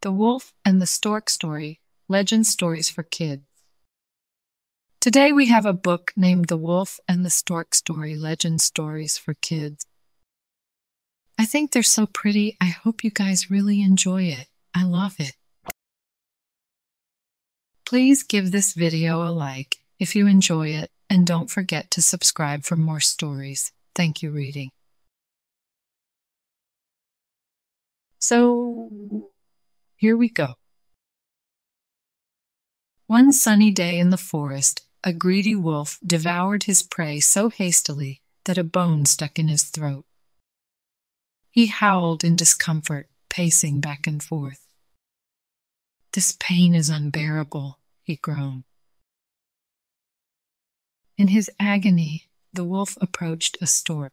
The Wolf and the Stork Story Legend Stories for Kids. Today we have a book named The Wolf and the Stork Story Legend Stories for Kids. I think they're so pretty. I hope you guys really enjoy it. I love it. Please give this video a like if you enjoy it and don't forget to subscribe for more stories. Thank you, reading. So, here we go. One sunny day in the forest, a greedy wolf devoured his prey so hastily that a bone stuck in his throat. He howled in discomfort, pacing back and forth. This pain is unbearable, he groaned. In his agony, the wolf approached a stork.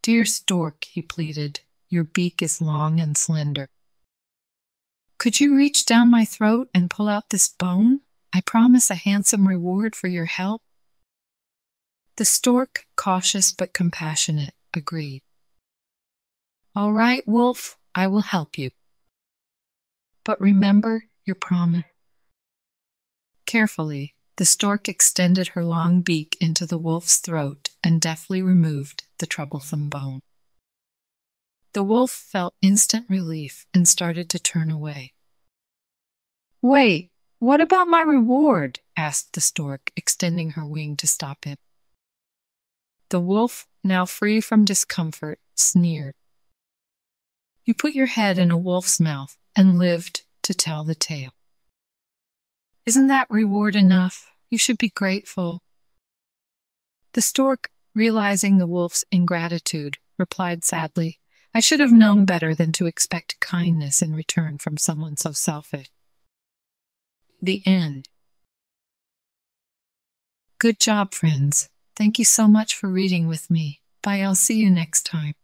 Dear stork, he pleaded, your beak is long and slender. Could you reach down my throat and pull out this bone? I promise a handsome reward for your help. The stork, cautious but compassionate, agreed. All right, Wolf, I will help you. But remember your promise. Carefully, the stork extended her long beak into the wolf's throat and deftly removed the troublesome bone. The wolf felt instant relief and started to turn away. Wait, what about my reward? asked the stork, extending her wing to stop him. The wolf, now free from discomfort, sneered. You put your head in a wolf's mouth and lived to tell the tale. Isn't that reward enough? You should be grateful. The stork, realizing the wolf's ingratitude, replied sadly, I should have known better than to expect kindness in return from someone so selfish. The end. Good job, friends. Thank you so much for reading with me. Bye, I'll see you next time.